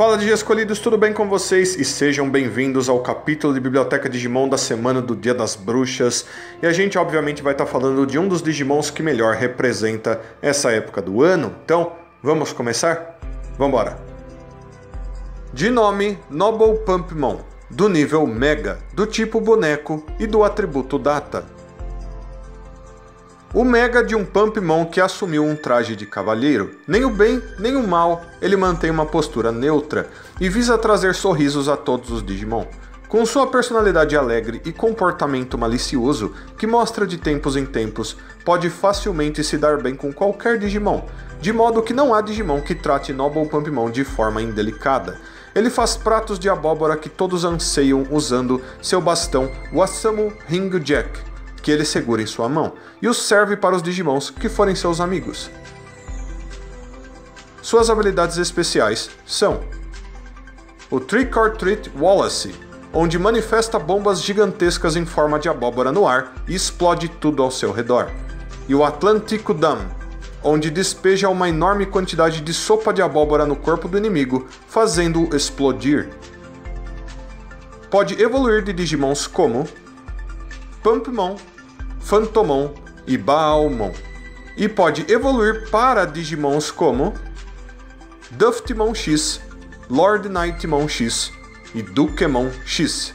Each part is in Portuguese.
Fala de escolhidos, tudo bem com vocês? E sejam bem-vindos ao capítulo de Biblioteca Digimon da semana do Dia das Bruxas. E a gente obviamente vai estar falando de um dos Digimons que melhor representa essa época do ano. Então, vamos começar? Vambora! De nome Noble Pumpmon, do nível Mega, do tipo boneco e do atributo Data. O Mega de um Pumpmon que assumiu um traje de cavalheiro. Nem o bem, nem o mal, ele mantém uma postura neutra e visa trazer sorrisos a todos os Digimon. Com sua personalidade alegre e comportamento malicioso, que mostra de tempos em tempos, pode facilmente se dar bem com qualquer Digimon, de modo que não há Digimon que trate Noble Pumpmon de forma indelicada. Ele faz pratos de abóbora que todos anseiam usando seu bastão Wasamu Ring Jack, que ele segura em sua mão, e os serve para os Digimons que forem seus amigos. Suas habilidades especiais são o Trick or Treat Wallace, onde manifesta bombas gigantescas em forma de abóbora no ar e explode tudo ao seu redor, e o Atlântico Dam, onde despeja uma enorme quantidade de sopa de abóbora no corpo do inimigo, fazendo-o explodir. Pode evoluir de Digimons como Pumpmon, Phantomon e Baalmon. E pode evoluir para Digimons como Duftmon X, Lord Knightmon X e Dukemon X.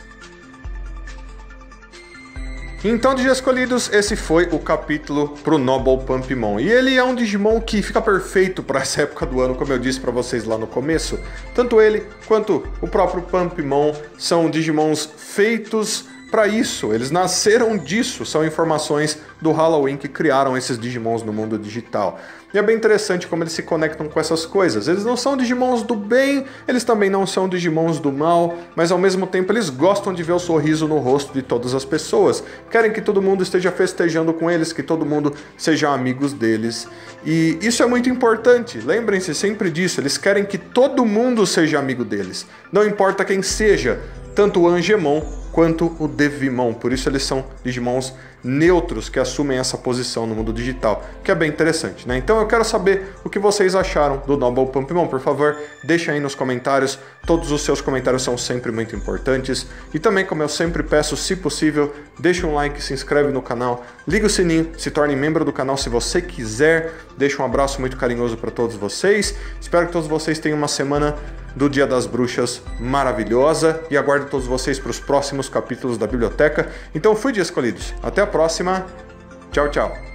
Então, de escolhidos, esse foi o capítulo pro Noble Pumpmon. E ele é um Digimon que fica perfeito para essa época do ano, como eu disse para vocês lá no começo. Tanto ele quanto o próprio Pumpmon são Digimons feitos para isso. Eles nasceram disso, são informações do Halloween que criaram esses Digimons no mundo digital. E é bem interessante como eles se conectam com essas coisas. Eles não são Digimons do bem, eles também não são Digimons do mal, mas ao mesmo tempo eles gostam de ver o sorriso no rosto de todas as pessoas. Querem que todo mundo esteja festejando com eles, que todo mundo seja amigos deles. E isso é muito importante. Lembrem-se sempre disso. Eles querem que todo mundo seja amigo deles. Não importa quem seja, tanto o Angemon quanto o Devimon. Por isso eles são Digimons neutros que assumem essa posição no mundo digital, que é bem interessante, né? Então eu quero saber o que vocês acharam do Noble Pumpmon, por favor, deixem aí nos comentários. Todos os seus comentários são sempre muito importantes. E também, como eu sempre peço, se possível, deixe um like, se inscreve no canal, liga o sininho, se torne membro do canal se você quiser. Deixa um abraço muito carinhoso para todos vocês. Espero que todos vocês tenham uma semana do Dia das Bruxas maravilhosa e aguardo todos vocês para os próximos capítulos da biblioteca. Então fui de escolhidos. Até a próxima. Tchau, tchau.